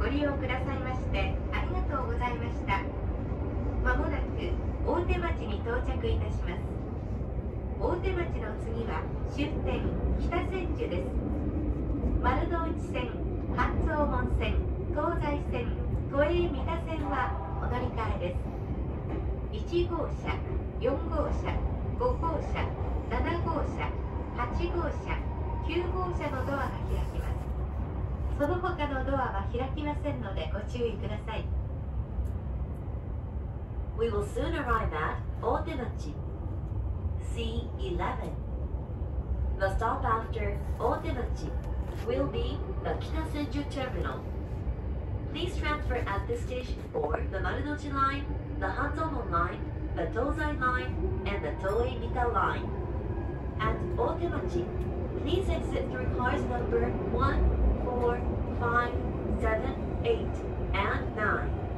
ご利用くださいましてありがとうございました。まもなく大手町に到着いたします。大手町の次は終点北千住です。丸の内線半蔵門線東西線都営三田線はお乗り換えです。1号車4号車5号車7号車8号車9号車のドアが開きます。その他のドアは開きませんのでご注意ください。We will soon arrive at Otemachi C11 The stop after Otemachi will be the Kitasenju terminal. Please transfer at this station for the Marunouchi line, the Hanzomon line, the Tozai line, and the Toei Mita line. At Otemachi, please exit through cars number 1, 4, 5, 7, 8, and 9.